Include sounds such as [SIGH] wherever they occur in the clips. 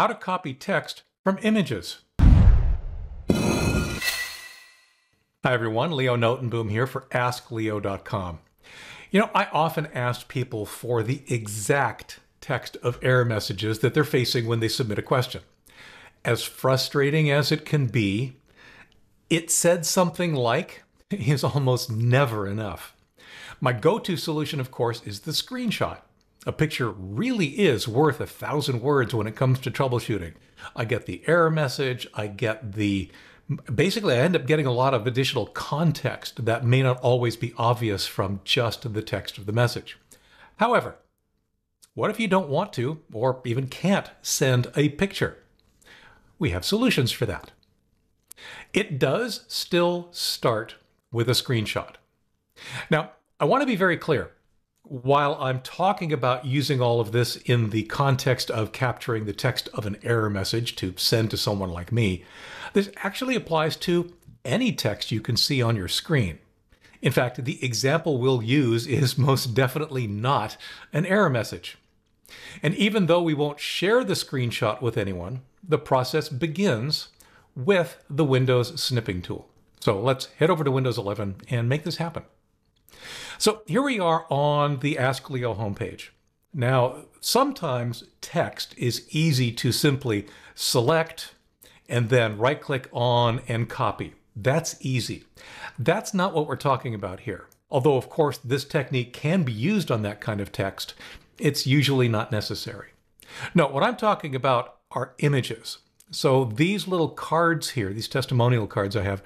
How to copy text from images. Hi everyone, Leo Notenboom here for AskLeo.com. You know, I often ask people for the exact text of error messages that they're facing when they submit a question. As frustrating as it can be, it said something like [LAUGHS] is almost never enough. My go-to solution, of course, is the screenshot. A picture really is worth a thousand words when it comes to troubleshooting. I get the error message, I get the basically, I end up getting a lot of additional context that may not always be obvious from just the text of the message. However, what if you don't want to, or even can't, send a picture? We have solutions for that. It does still start with a screenshot. Now, I want to be very clear. While I'm talking about using all of this in the context of capturing the text of an error message to send to someone like me, this actually applies to any text you can see on your screen. In fact, the example we'll use is [LAUGHS] most definitely not an error message. And even though we won't share the screenshot with anyone, the process begins with the Windows snipping tool. So let's head over to Windows 11 and make this happen. So here we are on the Ask Leo homepage. Now, sometimes text is easy to simply select and then right click on and copy. That's easy. That's not what we're talking about here. Although, of course, this technique can be used on that kind of text, it's usually not necessary. No, what I'm talking about are images. So these little cards here, these testimonial cards I have,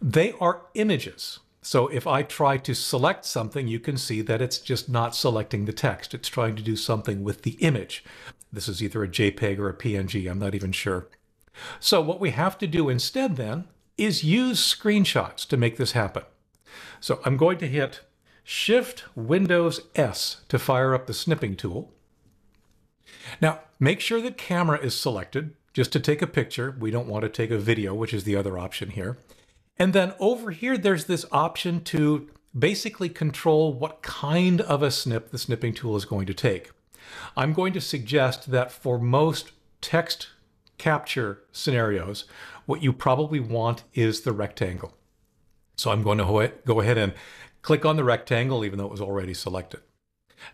they are images. So if I try to select something, you can see that it's just not selecting the text. It's trying to do something with the image. This is either a JPEG or a PNG, I'm not even sure. So what we have to do instead then is use screenshots to make this happen. So I'm going to hit Shift Windows S to fire up the snipping tool. Now, make sure that camera is selected just to take a picture. We don't want to take a video, which is the other option here. And then over here, there's this option to basically control what kind of a snip the snipping tool is going to take. I'm going to suggest that for most text capture scenarios, what you probably want is the rectangle. So I'm going to go ahead and click on the rectangle, even though it was already selected.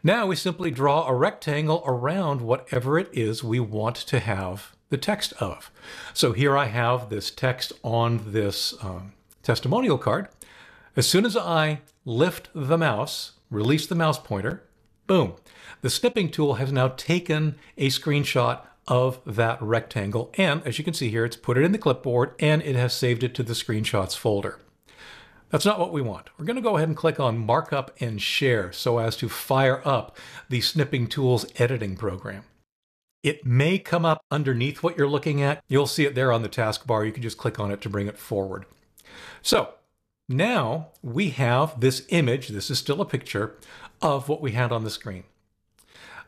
Now we simply draw a rectangle around whatever it is we want to have the text of. So here I have this text on this um, testimonial card. As soon as I lift the mouse, release the mouse pointer, boom, the snipping tool has now taken a screenshot of that rectangle. And as you can see here, it's put it in the clipboard and it has saved it to the screenshots folder. That's not what we want. We're going to go ahead and click on Markup and Share so as to fire up the Snipping Tools editing program. It may come up underneath what you're looking at. You'll see it there on the taskbar. You can just click on it to bring it forward. So now we have this image, this is still a picture, of what we had on the screen.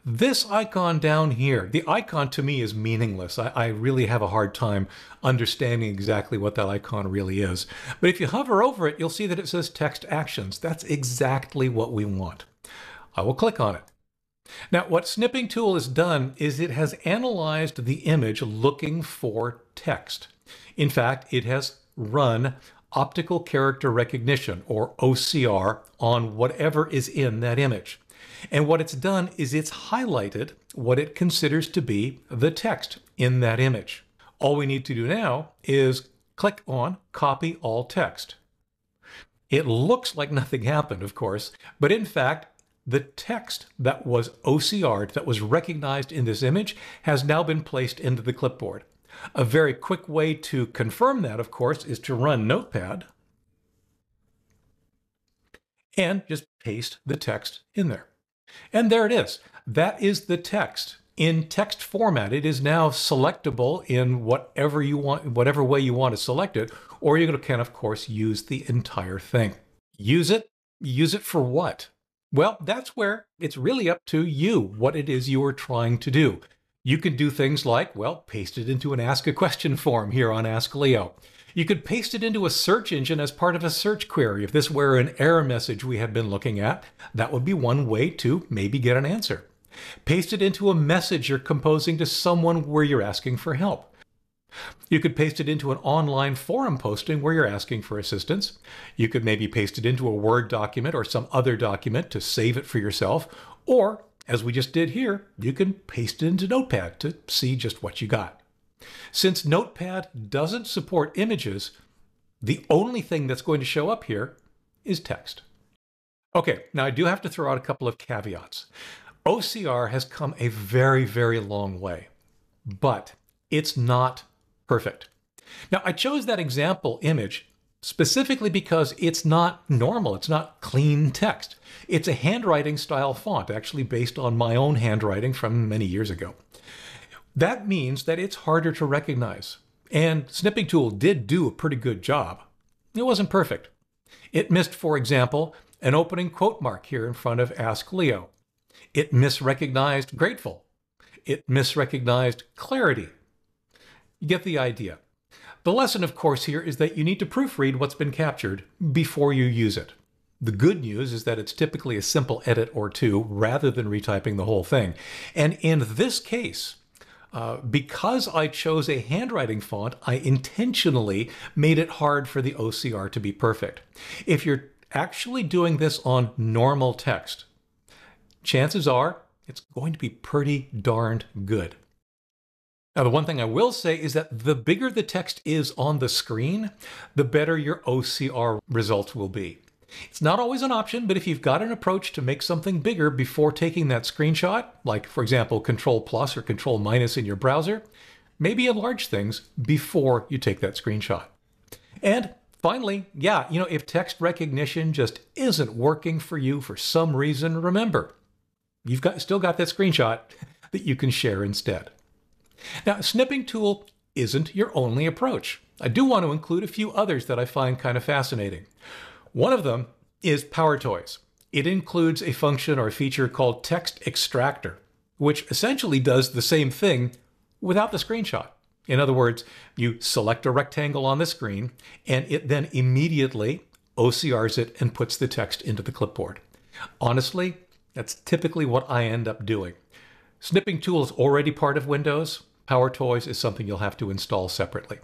This icon down here, the icon to me is meaningless. I, I, really have a hard time understanding exactly what that icon really is. But if you hover over it, you'll see that it says text actions. That's exactly what we want. I will click on it. Now, what Snipping Tool has done is it has analyzed the image looking for text. In fact, it has run optical character recognition, or OCR, on whatever is in that image. And what it's done is it's highlighted what it considers to be the text in that image. All we need to do now is click on Copy All Text. It looks like nothing happened, of course, but in fact, the text that was OCR'd, that was recognized in this image, has now been placed into the clipboard. A very quick way to confirm that, of course, is to run Notepad and just paste the text in there. And there it is. That is the text. In text format, it is now selectable in whatever you want, whatever way you want to select it, or you can, of course, use the entire thing. Use it. Use it for what? Well, that's where it's really up to you what it is you are trying to do. You can do things like, well, paste it into an Ask a Question form here on Ask Leo. You could paste it into a search engine as part of a search query. If this were an error message we had been looking at, that would be one way to maybe get an answer. Paste it into a message you're composing to someone where you're asking for help. You could paste it into an online forum posting where you're asking for assistance. You could maybe paste it into a Word document or some other document to save it for yourself. Or, as we just did here, you can paste it into Notepad to see just what you got. Since Notepad doesn't support images, the only thing that's going to show up here is text. Okay, now I do have to throw out a couple of caveats. OCR has come a very, very long way, but it's not perfect. Now, I chose that example image specifically because it's not normal. It's not clean text. It's a handwriting style font, actually based on my own handwriting from many years ago. That means that it's harder to recognize. And Snipping Tool did do a pretty good job. It wasn't perfect. It missed, for example, an opening quote mark here in front of Ask Leo. It misrecognized grateful. It misrecognized clarity. You get the idea. The lesson, of course, here is that you need to proofread what's been captured before you use it. The good news is that it's typically a simple edit or two rather than retyping the whole thing. And in this case, uh, because I chose a handwriting font, I intentionally made it hard for the OCR to be perfect. If you're actually doing this on normal text, chances are it's going to be pretty darned good. Now, the one thing I will say is that the bigger the text is on the screen, the better your OCR results will be. It's not always an option, but if you've got an approach to make something bigger before taking that screenshot, like for example, Control plus or Control minus in your browser, maybe enlarge things before you take that screenshot. And finally, yeah, you know, if text recognition just isn't working for you for some reason, remember, you've got still got that screenshot [LAUGHS] that you can share instead. Now, snipping tool isn't your only approach. I do want to include a few others that I find kind of fascinating. One of them is PowerToys. It includes a function or a feature called Text Extractor, which essentially does the same thing without the screenshot. In other words, you select a rectangle on the screen, and it then immediately OCRs it and puts the text into the clipboard. Honestly, that's typically what I end up doing. Snipping tool is already part of Windows. PowerToys is something you'll have to install separately.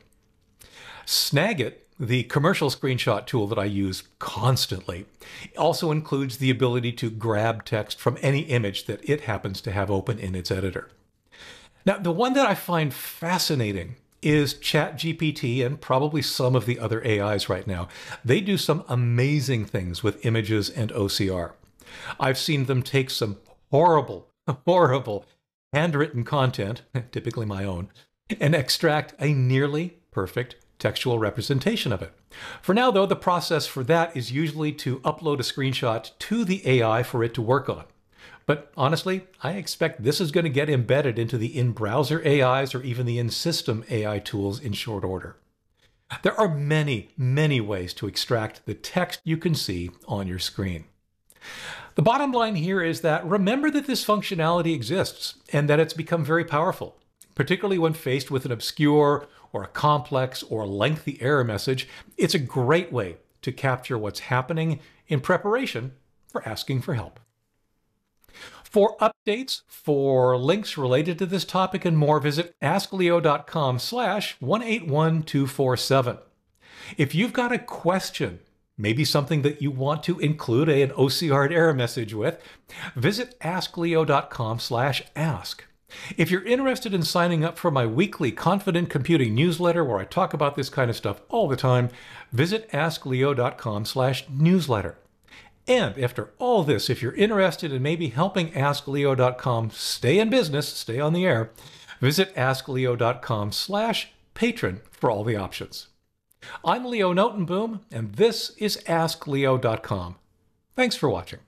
Snagit, the commercial screenshot tool that I use constantly, also includes the ability to grab text from any image that it happens to have open in its editor. Now, the one that I find fascinating is ChatGPT and probably some of the other AIs right now. They do some amazing things with images and OCR. I've seen them take some horrible, [LAUGHS] horrible handwritten content, [LAUGHS] typically my own, and extract a nearly perfect textual representation of it. For now, though, the process for that is usually to upload a screenshot to the AI for it to work on. But honestly, I expect this is going to get embedded into the in-browser AIs or even the in-system AI tools in short order. There are many, many ways to extract the text you can see on your screen. The bottom line here is that remember that this functionality exists and that it's become very powerful, particularly when faced with an obscure or a complex or lengthy error message. It's a great way to capture what's happening in preparation for asking for help. For updates, for links related to this topic and more, visit askleo.com slash 181247. If you've got a question maybe something that you want to include an OCR error message with, visit askleo.com slash ask. If you're interested in signing up for my weekly Confident Computing newsletter where I talk about this kind of stuff all the time, visit askleo.com slash newsletter. And after all this, if you're interested in maybe helping AskLeo.com stay in business, stay on the air, visit AskLeo.com slash patron for all the options. I'm Leo Notenboom, and this is AskLeo.com. Thanks for watching.